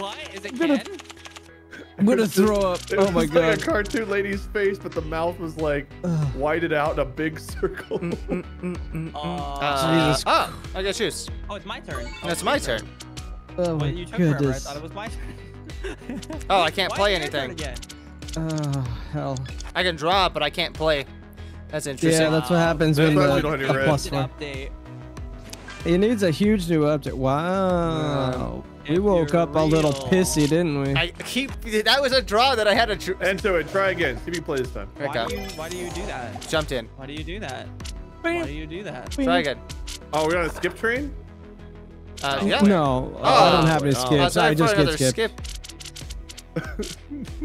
What? Is it gonna- Ken? I'm gonna throw up. It Oh was my like god. a cartoon lady's face, but the mouth was like Ugh. whited out in a big circle. Mm, mm, mm, uh, Uh, Jesus. Oh, I got shoes. oh, it's my turn. Oh, It's it's my your turn. Oh Well, my you took forever. I goodness. thought it was my turn. Oh, I can't Why play is it your turn anything. Again? Oh hell. I can draw, but I can't play. That's interesting. Yeah, that's what happens That's when why the, uh, we don't have any a red. plus It's an four. update. It needs a huge new update. Wow. We woke you're up a little pissy, didn't we? I keep. That was a draw that I had to tr- and so it, try again. See me play this time. Why do you Why do you do that? jumped in. Why do you do that? Why do you do that? Try again. Oh, we're on a skip train? Uh, yeah. No, I don't have any Oh. skips. Oh, I I just get skipped. skip.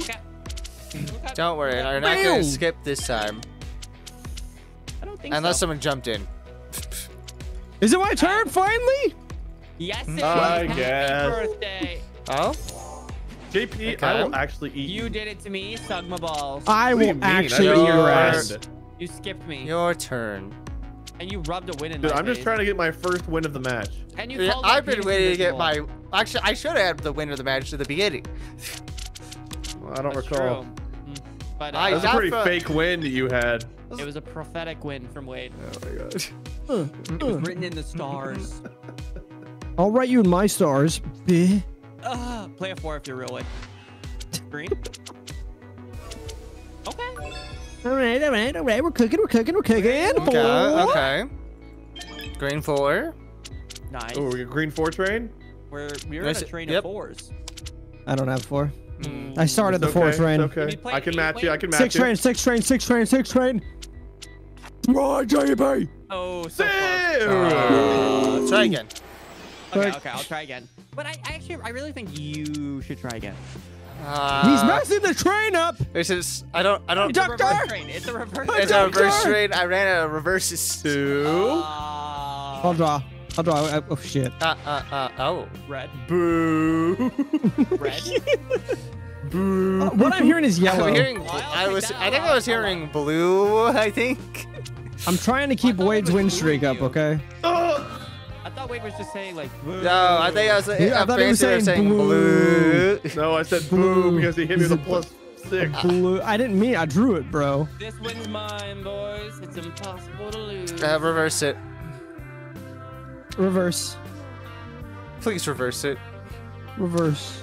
Okay. Okay. Don't worry, you're not gonna skip this time, I don't think unless so. someone jumped in. Is it my turn finally? Yes, it I is. Happy guess. birthday. Oh. JP, I Okay. will actually eat You did it to me, Sugma balls. I What will actually eat eat your Your- ass. You skipped me, Your turn. and you rubbed a win in Dude, my I'm just trying to get my first win of the match. And you Yeah, called my I've been penis waiting to get my. Actually, I should have had the win of the match at the beginning. I don't That's recall. true. Mm. But I uh, That's a pretty fro- fake win that you had. it was a prophetic win from Wade. Oh my god. It was written in the stars. I'll write you in my stars. bitch. uh, play a four if you're real Wade. Green. Okay. All right, all right, all right. We're cooking, we're cooking, we're cooking. Okay. boy. Okay. Green four. Nice. Oh, we got green four train? We're we're in Nice- a train yep. of fours. I don't have four. Mm. I started the It's fourth okay, train. it's Okay. I can match you. I can match Six you. train, six train, six train, six train. Right, JP. Oh, so close. Uh, try again. Okay, okay, I'll try again. But I actually, I really think you should try again. Uh, He's messing the train up. This is. I don't. I don't. It's a reverse train. It's a reverse. It's a reverse train. I ran out of reverses. Two. Uh, I'll draw. I'll draw. Oh shit. Uh, uh, uh, oh. red, Boo. red. Boo. Uh, what I'm hearing is yellow. I'm hearing. Well, I'll I take was. that I think. I was hearing blue. I think. I'm trying to keep Wade's was win streak up, okay? Oh. I thought Wade was just saying like. No, I think I was. Yeah, I I thought he was fancy saying saying blue. No, I said boo because he hit me with a plus six. Blue. I didn't mean. I drew it, bro. This win's mine, boys. It's impossible to lose. Uh, reverse it. Reverse. Please reverse it. Reverse.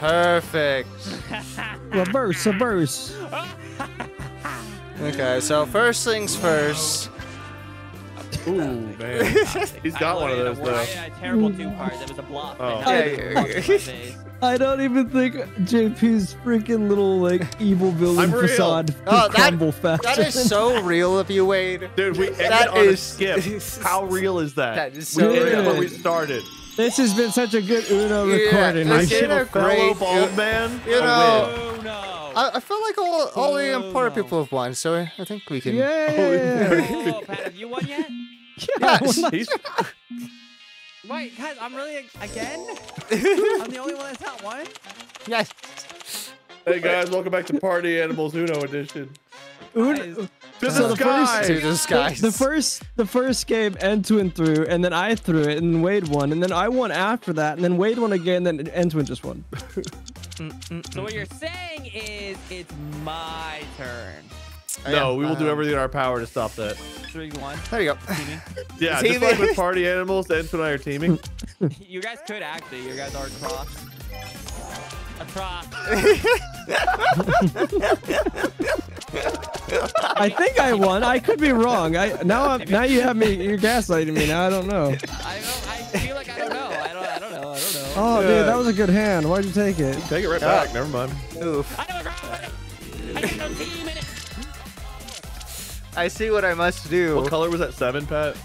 Perfect. Reverse. Reverse. Okay, so first things first. Ooh, man. He's got one of those, a, though. I had a terrible two cards. It was a bluff. Oh. and Yeah, it's yeah, in yeah. my face. I don't even think JP's freaking little like evil building facade could Oh, that- crumble faster. That is so real of you, Wade. Dude, we ended That on is- a skip. How real is that? That is we so ended real. where we started. This has been such a good Uno recording. it's I been a fellow great- bald man. you know- win. No. I, I feel like all, all the Oh, important no. people have won, so I, I think we can. Yeah. Oh, Pat, have you won yet? Yes. He's Wait, guys, I'm really again. I'm the only one that's not won. Yes. Hey guys, welcome back to Party Animals Uno edition. Uno- Guys, To So the the first- sky. To the skies. The first, the first game, Entoan threw, and then I threw it, and then Wade won, and then I won after that, and then Wade won again, and then Entoan just won. So what you're saying is it's my turn. No, we will do Um, everything in our power to stop that. Three, one. There you go. Teaming. Yeah, Teaming. just like with Party Animals, Ents and I are teaming. You guys could actually. You guys are cross. A cross. I think I won. I could be wrong. I now, I'm, now you have me. You're gaslighting me. Now I don't know. I don't. I feel like I don't know. I don't. I don't know. I don't know. Oh, Yeah. dude, that was a good hand. Why'd you take it? Take it right Yeah. back. Never mind. Oof. I know what's wrong with it. I got no team in it. I see what I must do. What color was that seven, Pat?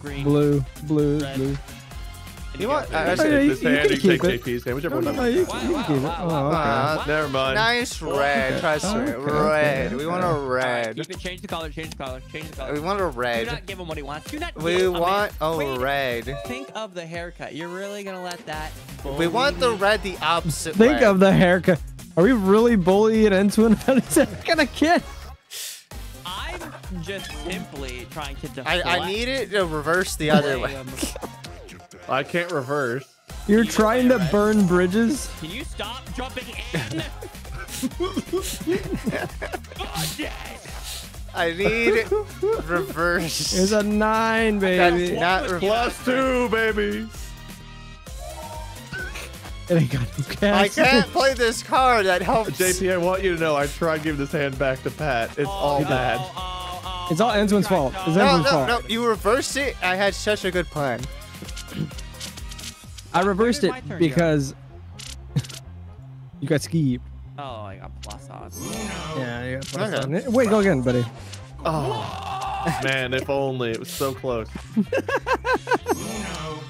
Green. Blue, blue, Red. blue. And You got want- I- I This yeah, you- hand, you you can can keep take it. JP's hand, whichever No, no, one. no, you you, Wow, you wow, can keep it. Oh, wow. okay. Uh, Never mind. Nice red. Try me. Okay, Red. okay, We want a okay. All right, red. keep it. Change the color. Change the color. Change the color. We want a red. Do red. not give him what he wants. Do not. We give a want a Wait, red. Think of the haircut. You're really gonna let that? We want the red the opposite Think way. of the haircut. Are we really bullying Entoan about his haircut again? I'm just simply trying to deflect. I, I need it to reverse the other way. blame. I can't reverse. You're You trying to right? burn bridges? Can you stop jumping in? God dang. I need reverse. It's a nine, baby. That's baby. not Plus two, baby. It ain't got no I can't play this card. That helps. JP, I want you to know I tried giving this hand back to Pat. It's oh, all no, bad. Oh, oh, oh, It's all oh, Entoan's God, fault. It's No, Entoan's no, fault. no. You reversed it. I had such a good plan. I reversed it my go? because you got ski. Oh, I got plus on. Yeah, you got plus Okay. on. Wait, go again, buddy. Oh, man, if only. It was so close.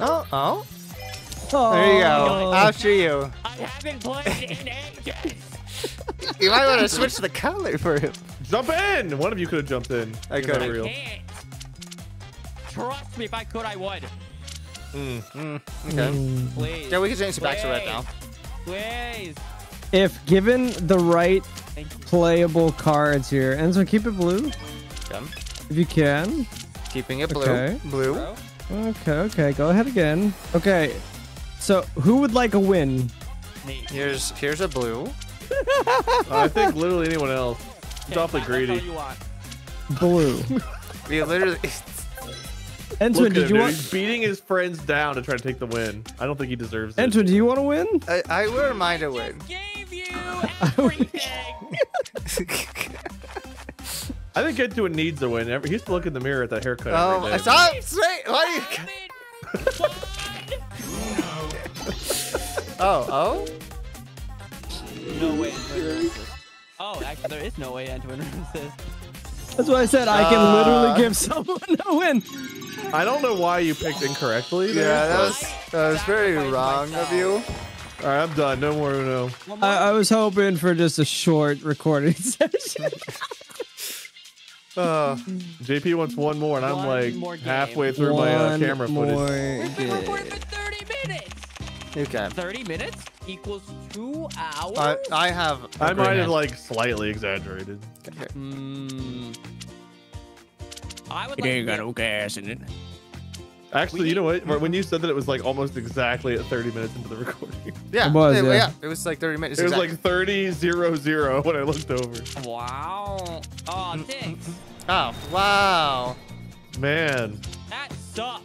Oh, oh. Oh, There you go. Oh. After you. I haven't played in ages. You might want to switch the color for him. Jump in! One of you could have jumped in. I Is could. that I real? can't. Trust me, if I could, I would. Mm. Mm, okay. Mm. Please. Yeah, we can change it back to red now. Please. If given the right playable cards here, and so keep it blue Okay. if you can. Keeping it blue. Okay. Blue. Okay, okay, go ahead again. Okay, so who would like a win? Here's here's a blue. I think literally anyone else. It's Okay, awfully greedy. all you want. Blue. We literally. Entoan, Look at did you dude. want? He's beating his friends down to try to take the win. I don't think he deserves it. Entoan, do you want to win? I, I wouldn't mind a win. Gave you everything. I think Entoan needs a win. Every- He used to look in the mirror at that haircut. Oh, every day. stop! Say, why you? Oh, oh. no way. Entoan. Oh, actually, there is no way Entoan ruins this. That's what I said. I can Uh. literally give someone a win. I don't know why you picked incorrectly. there, Yeah, that was that was very wrong of you. All right, I'm done. No more Uno. More. I, I was hoping for just a short recording session. Oh, JP wants one more, and I'm One like game. halfway through my uh, One camera footage. We've been recording for 30 minutes. you can. 30 minutes equals two hours. I I have. a I great might have like slightly exaggerated. Mm. I would like to get- gas in it. Actually, We you know need- what? When you said that it was like almost exactly at 30 minutes into the recording, Yeah, It was, it, yeah. yeah. It was like 30 minutes. it was exact- like 30 0 0 when I looked over. Wow. Oh, thanks. Oh wow, Man, That sucks.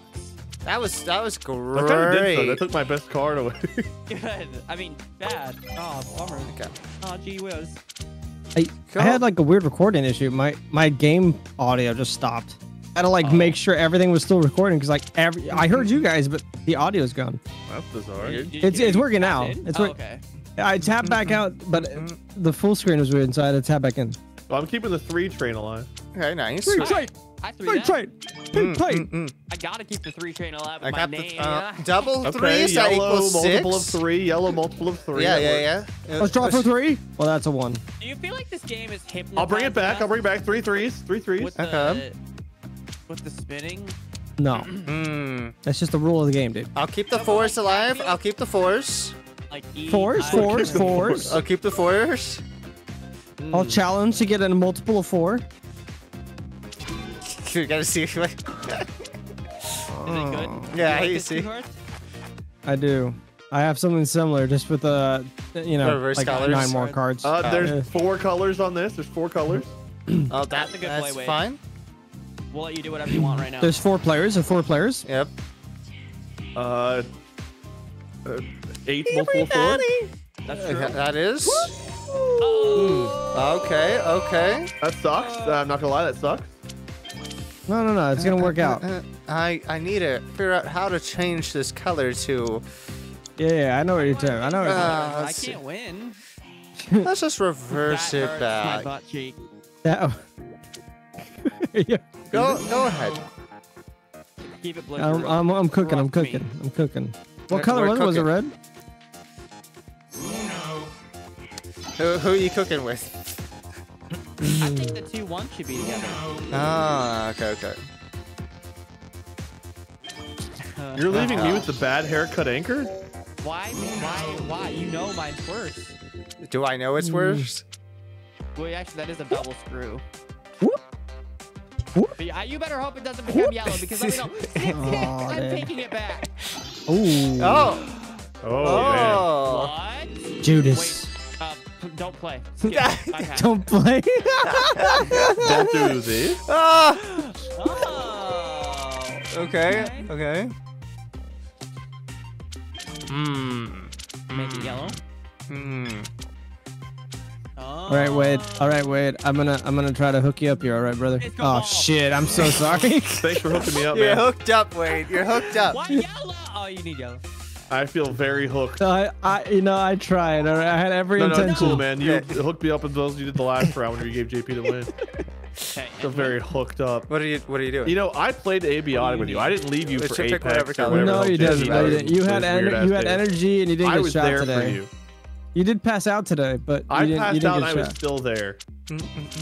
that was that was I kind of did so. great. That took my best card away. Good. I mean, bad. Oh, bummer. Okay. Oh, gee whiz. I, Cool. I had like a weird recording issue. My my game audio just stopped. I had to like Oh. make sure everything was still recording because like every I heard you guys, but the audio's gone. That's bizarre. Did- did It's- you- it's working you now. tapped in? It's oh, okay. I tapped back mm-hmm. out, but mm-hmm. the full screen was weird, so I had to tap back in. Well, I'm keeping the three train alive. Okay, nice. Three Alright. Tight, I threw three that. tight, three Mm, tight. mm, mm. I gotta keep the three train alive I with my got name. the uh, yeah. double Okay, threes that yellow, equals multiple six. of three, yellow, multiple of three. Yeah, that yeah, yeah. Let's draw for three. Well, that's a one. Do you feel like this game is hypnotizing I'll bring it back. us I'll bring it back. Three threes. Three threes. with the Okay. with the spinning? No, Hmm. that's just the rule of the game, dude. I'll keep the fours alive. I'll keep the fours. Like E, Fours, I- fours, the fours. I'll keep the fours. I'll challenge to get a multiple of four. you gotta see. if I- Is it good? Yeah, you you like this see. I do. I have something similar, just with uh, you know, Reverse like colors. nine more cards. Uh, Yeah. there's four colors on this. There's four colors. Oh, that, That's a good that's play, fine. We'll let you do whatever you want right now. There's four players. There's four players. Yep. Uh, uh eight multiple four. That's Okay, true. that is. Oh. Okay, okay. That sucks. Uh, I'm not gonna lie. That sucks. No, no, no. It's gonna work out. Uh, I I need to figure out how to change this color to. Yeah, yeah. I know what you're doing. I know. What you're doing. Uh, I let's see. can't win. Let's just reverse That it hurts back. My butt cheek. That- yeah. Go go ahead. Keep it blue. I'm, I'm, I'm cooking. I'm Trust me. cooking. I'm cooking. What We're- color we're was it? Was it cooking. red? Who, who are you cooking with? I think the two ones should be together. Ah, okay, okay. You're leaving me with the bad haircut anchor. Why? Why? Why? You know mine's worse. Do I know it's Hmm. worse? Well, actually, that is a double screw. Whoop. Whoop. But yeah, you better hope it doesn't become yellow because let me know. Aw, I'm dude. taking it back. Ooh. Oh, Oh, man. Oh. What? Judas. Wait, uh, p- don't play. Skip. Don't play. Don't do this. Ah. Oh. Okay. Okay. Okay. Hmm. Make it yellow. Hmm. Oh. All right, Wade. All right, Wade. I'm gonna I'm gonna try to hook you up here. All right, brother. Oh ball. shit! I'm so sorry. Thanks for hooking me up, man. You're hooked up, Wade. You're hooked up. Why yellow? Oh, you need yellow. I feel very hooked. I, I, you know, I tried. All right, I had every No, no, it's intention. cool, man. You Yeah. hooked me up as those you did the last round when you gave JP the win. Okay. I'm very hooked up. What are you? What are you doing? You know, I played abiotic you with you. I didn't leave you Let's for pick Apex whatever or color. whatever No, else you you didn't. No, you didn't. You had Those you had days. energy and you didn't I get was shot there today. for you. You did pass out today, but you I didn't. you passed didn't out and get I was still there.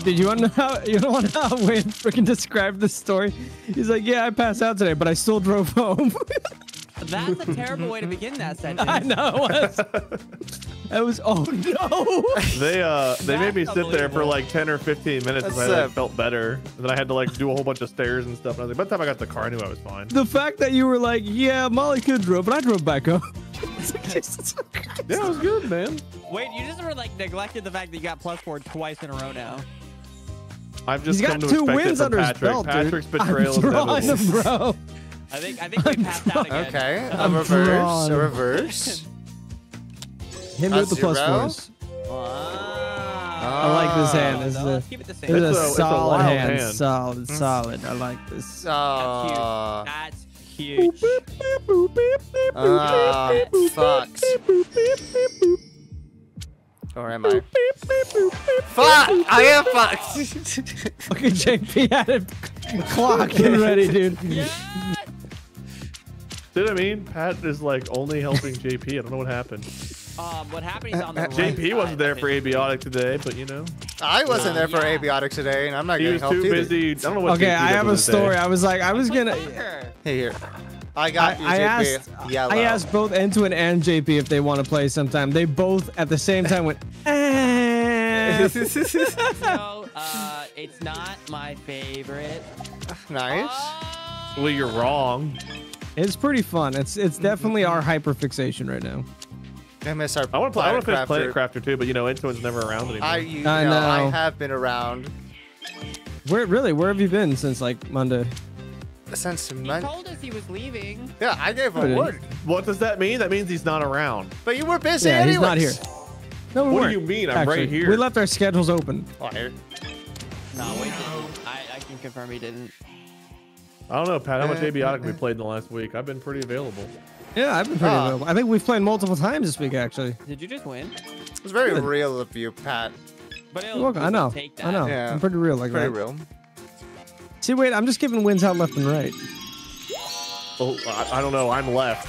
Did you want to know how? You don't want to know how Wade freaking described this story? He's like, yeah, I passed out today, but I still drove home. That's a terrible way to begin that sentence. I know it was. Was. Oh no. They uh they made me sit there for like 10 or 15 minutes as I like, uh, felt better. And then I had to like do a whole bunch of stairs and stuff. And I was like, by the time I got to the car, I knew I was fine. The fact that you were like, yeah, Molly could drove, but I drove back home. It's like, Jesus Christ. Yeah, it was good, man. Wait, you just were like neglected the fact that you got plus four twice in a row now. I've just He's come got to two expect wins it from under his Patrick. belt, Patrick's dude. betrayal I'm is drawing inevitable. him, bro. I think I think we passed out again. Okay. A I'm reverse. drawn. A reverse. Hit me with the plus zero? fours. Wow. I like this hand. This is a, keep it the this same. is It's a a- it's a solid hand. hand. Solid, solid. I like this. Ah. That's huge. Ah. Fucks. Or am I? Fuck! I am fucked. Okay, JP had it clocked and ready, dude. Did I mean Pat is like only helping JP? I don't know what happened. Um, what happened is on the right JP side, wasn't there for abiotic today, but you know I wasn't there for Yeah. abiotic today, and I'm not he getting was helped too either. busy. I don't know what. Okay, JP I have a his day. story. I was like, I was gonna. Hey here. I got you, I JP. asked, Yellow. I asked both Entoan and JP if they want to play sometime. They both at the same time went. Eh. No, uh, it's not my favorite. nice. Oh, Well, you're wrong. It's pretty fun. It's it's mm-hmm. definitely our hyper fixation right now. I miss our I want to play. I want to finish Planet Crafter. Crafter too, but you know, Entoan's never around anymore. I, you I know, I have been around Where really? Where have you been since like Monday? since Monday. he Monday. told us he was leaving. Yeah, I gave him oh, a word. what does that mean? That means he's not around. But you were busy Yeah, anyways. he's not here. No, we What do you mean? I'm actually. right here. We left our schedules open. Oh, Liar. No, wait, didn't. I, I can confirm he didn't. I don't know, Pat. How much Uh, abiotic uh, we played in the last week? I've been pretty available. Yeah, I've been pretty Ah. available. I think we've played multiple times this week actually. Did you just win? It was very Good. real of you, Pat. But You're welcome. I know. Take that. I know. Yeah. I'm pretty real like Very that. real. See, wait, I'm just giving wins out left and right. Oh, I, I don't know. I'm left.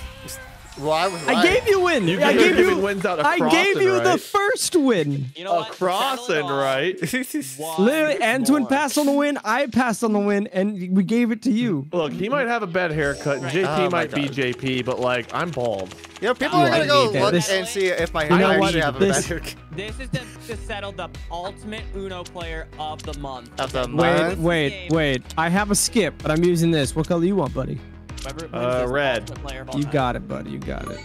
Well, I was I gave you win. You I gave you. wins out I gave and you the first win. You know what? Across Settle and all. right. One Literally, Entoan passed on the win. I passed on the win, and we gave it to you. Look, he might have a bad haircut, Right. JP Oh might be JP, but like I'm bald. You know, people You are gonna go look This- and see if my You know hair actually have a This- haircut. This is to, to settle the ultimate Uno player of the month. of the Okay, Wait, wait, wait. I have a skip, but I'm using this. What color you want, buddy? Whoever Uh, red. ultimate player of all You time. got it, buddy. You got it.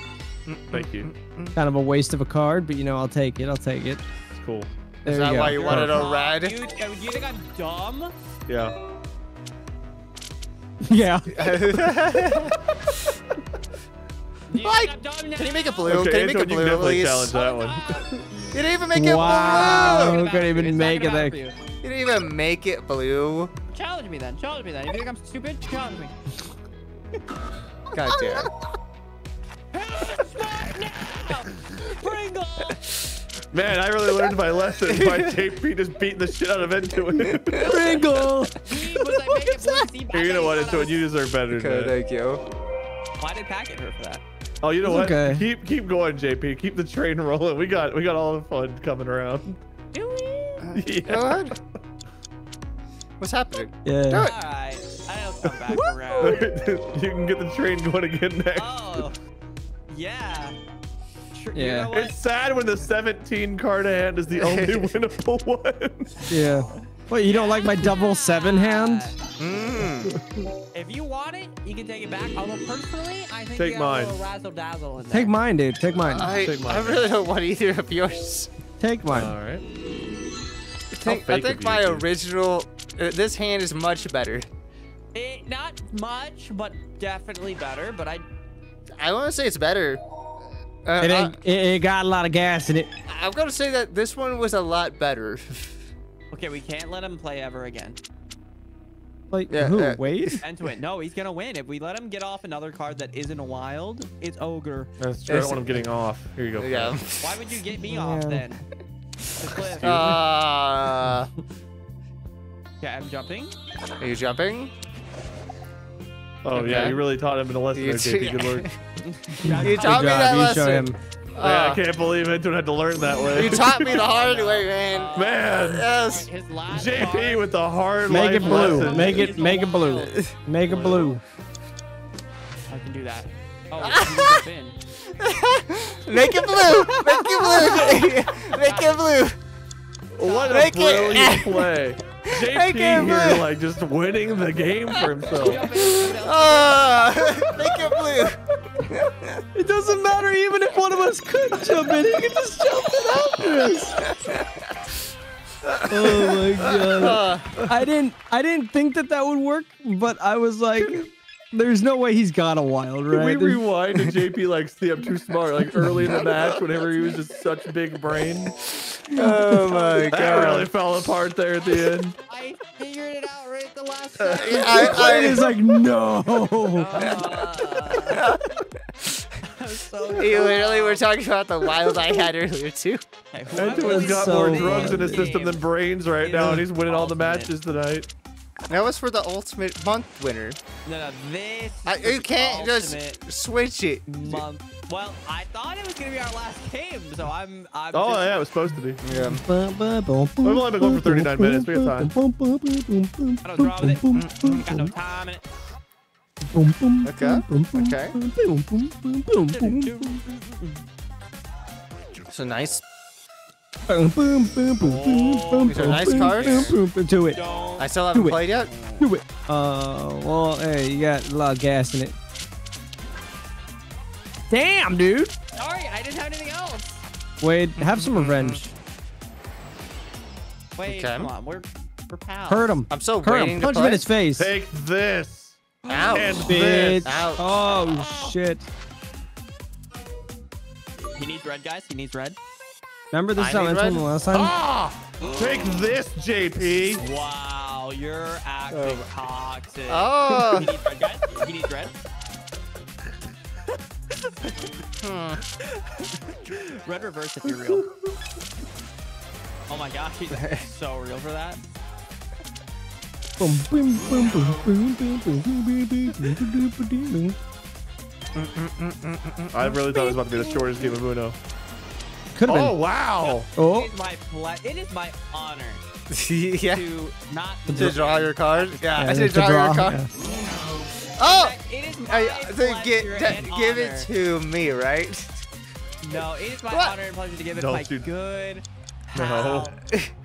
Thank you. Kind of a waste of a card, but you know, I'll take it. I'll take it. It's cool. There Is that go. why you wanted a red? You, you think I'm dumb? Yeah. Yeah. Do you Like, think I'm dumb Can you make it blue? Okay, Can you make it Entoan, you blue, can definitely please? challenge that one. You didn't even make it Wow. blue. Who could even It's make it help a- you. You didn't even make it blue. Challenge me then. Challenge me then. If you think I'm stupid, challenge me. God damn. Man, I really learned my lesson by JP just beating the shit out of Entoan. Pringle. See, was I making blue? See, I Here, you know what, thought I Entoan, you deserve better than Okay, that. thank you. Why did Pat get hurt for that? Oh, you know It's what? okay. Keep keep going, JP. Keep the train rolling. We got we got all the fun coming around. Do we? Yeah. Go ahead. What's happening? Yeah. Come back around. you can get the train going again next. Oh. Yeah. Tr- You Yeah. know? It's sad when the 17 card hand is the only winnable one. Yeah. What, you don't like my double seven hand? Mmm. If you want it, you can take it back. Although personally, I think Take you mine. have a little razzle dazzle in there. Take mine, dude. Take mine. I, Take mine, I really don't want either of yours. Take mine. All right. I think, I think my original. Uh, this hand is much better. Eh, not much, but definitely better. But I I want to say it's better. Uh, It, I, ain't, it, it got a lot of gas in it. I'm gonna say that this one was a lot better. okay. We can't let him play ever again. Like Yeah, who? uh, Wait. End to it. No, he's gonna win. If we let him get off another card that isn't a wild, it's ogre. That's true. I don't want him getting off. Here you go. yeah. Why would you get me off then? The cliff. Uh, okay, I'm jumping. are you jumping? Oh yeah, Okay. you really taught him a lesson You, there, JP. Good work. you taught me job, that you lesson. show him. Man, I Uh, can't believe Entoan had to learn that way. you taught me the hard way, man. Man, Yes. JP with the hard Make life it blue. lesson. Make it make it blue. Make it blue. I can do that. Oh, you jump in. Make it blue. Make it blue. Make it blue. What a Make it- brilliant play. JP Make it here, blue. like just winning the game for himself. Jump in. Someone else- Uh, make it blue. It doesn't matter even if one of us could jump in. He can just jump in after us. Oh my god. Uh, I didn't I didn't think that that would work, but I was like, there's no way he's got a wild, Can we rewind and JP like see I'm too smart like early in the match whenever he was just such big brain. oh my That really fell apart there at the end. I figured it out right at the last time. I, second. It is I, like no. Uh, so you literally were talking about the wild I had earlier too. Okay, whoever Entoan's wins got so more drugs in his system than brains right now, and he's winning all the matches tonight. That was for the ultimate month winner. No, no, this. I, you can't just switch it. month. Well, I thought it was gonna be our last game, so I'm. I'm Oh just- yeah, it was supposed to be. Yeah. We've only been going for 39 minutes. We got time. I don't draw with it. Got no time in it. Okay. Okay. So nice. These These are nice cards. Do it. Don't. I still haven't Do it. played yet. Do it. Uh, well, hey, you got a lot of gas in it. Damn, dude. Sorry, I didn't have anything else. Wade, have some revenge. Wait, Okay. come on, we're we're pals. Hurt him. I'm still Hurt waiting him. Punch him in his face. Take this. Ouch. And Bitch. this. Ouch. Oh, shit. He needs red, guys. He needs red. Remember this I how need Entoan the last time? Ah! Take this, JP. Wow, you're acting toxic. Oh. you need red, guys. He needs red. Hmm. Red reverse if you're real. Oh my gosh, he's so real for that. Boom, boom, boom, boom, boom, boom, boom, boom, boom, boom, boom, boom, boom. I really thought it was about to be the shortest game of Uno. Could have Oh been. wow! Oh, It is my ple- It is my honor yeah. to not To draw your card. Yeah. yeah, I said to draw, your card. yeah. Oh. It is my I, to get oh! pleasure to give honor. it to me, right? No, it is my What? honor and pleasure to give it Don't my you- good. No.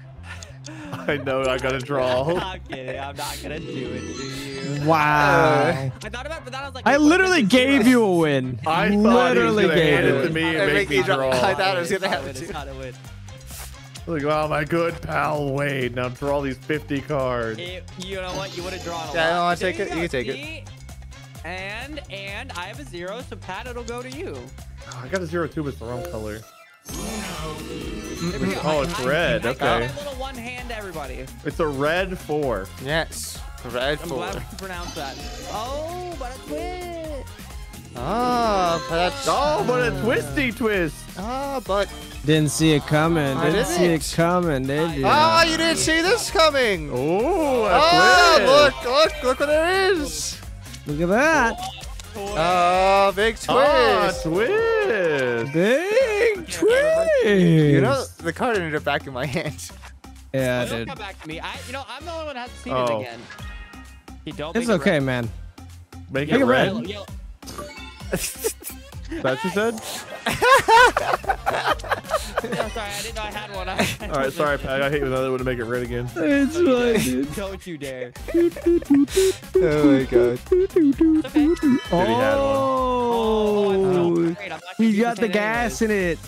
pal. I know I gotta draw. I'm kidding. I'm not gonna do it to you. Wow. I thought about it, but then I was like, I wait, what if literally gave you a win. I thought he was literally gave it to me and And make make me me draw. draw. I thought it was gonna happen a win, too. It's not win. Like, wow, my good pal Wade. Now draw these 50 cards. It- you know what? You would have drawn a Yeah, I lot. don't wanna take it. go. You can take it. And and I have a zero, so Pat, it'll go to you. Oh, I got a zero two, but it's the wrong color. There we go. Oh, it's I- red, I okay. got a little one hand everybody. It's a red four. Yes. Red I'm four. glad we can pronounce that. Oh, but a win. Ah, oh, but that's. Oh, but a twisty twist. Oh, but. Didn't see it coming. I Didn't see it didn't. coming, did you? Oh, you didn't see this coming. Oh, a Oh, twist. look, look, look what there is. Look at that. Oh, big twist. Ah, twist. Big twist. you know, the card ended up back in my hand. Yeah, It'll dude. come back to me. I, you know, I'm the only one that hasn't seen Oh. it again. You don't. It's okay, red. man. Make Make it it red. Yellow, yellow. That's what you said? Yeah, sorry, sorry. I didn't know I had one. I All right, sorry, Pat. I hate when I would make it red again. It's oh, fine, dude. Don't you dare. Oh my god. Okay. had one. Oh, I'm so Oh, afraid. I'm he got the hand gas in it.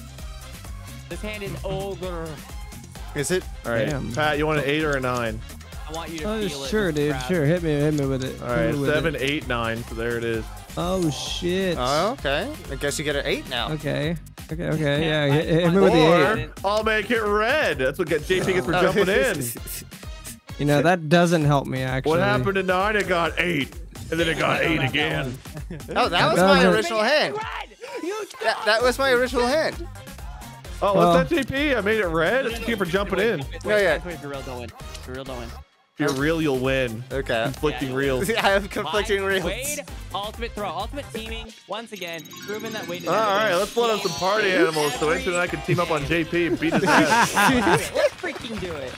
Anyways. This hand is ogre. Is it? All right, Damn. Pat, you want an eight or a nine? I want you to Oh, feel it. sure, with dude. crab. Sure, hit me, hit me with it. All Hit right, seven, it. eight, nine. So there it is. Oh shit. Oh, okay. I guess you get an eight now. Okay. Okay. Okay. Yeah. I- Hit, hit me I- with the Or eight. I'll make it red. That's what get JP gets for Oh. jumping in. You know that doesn't help me actually. What happened to nine? It got eight, and then it got eight oh, again. Oh, that was my original hand. That, that was my original hand. Oh, Well- what's that, JP? I made it red. That's you for jumping in. No, yeah. Wait, for real, don't win. For real, don't win. If you're real, you'll win. Okay. Conflicting Yeah, reels. I have conflicting Wade- reels. Wade, ultimate throw, ultimate teaming. Once again, proving that Wade. All right, let's let up some party animals so Ancient and I can team up on JP and beat his ass. Let's freaking do it.